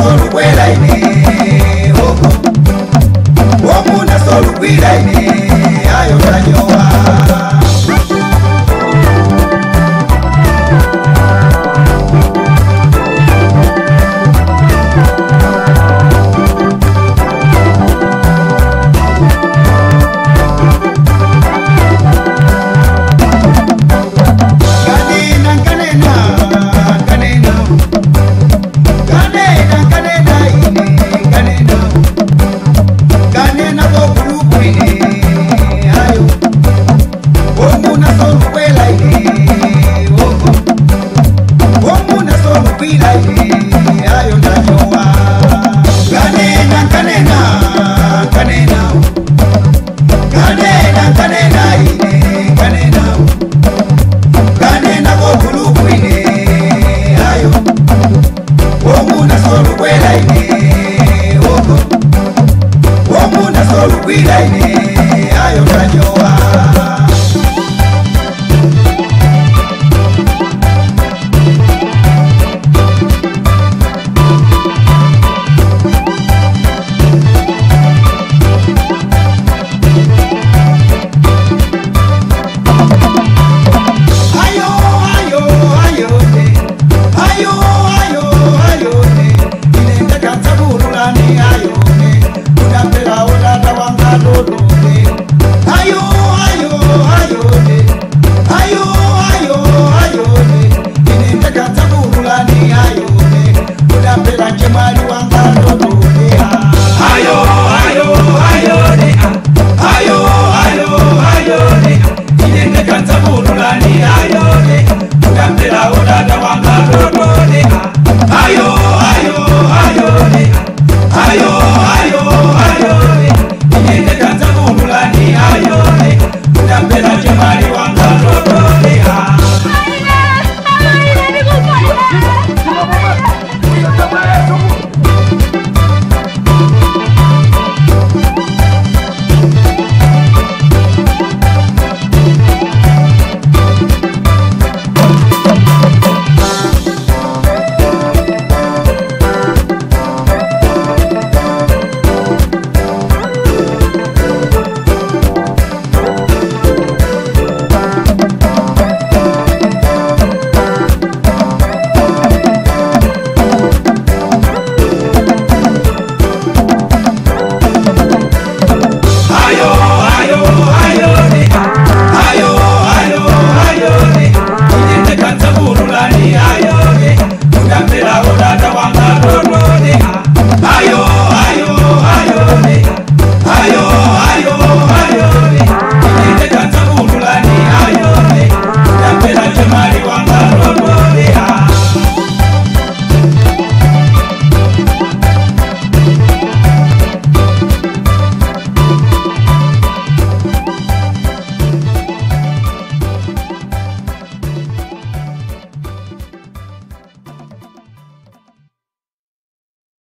only way we like it.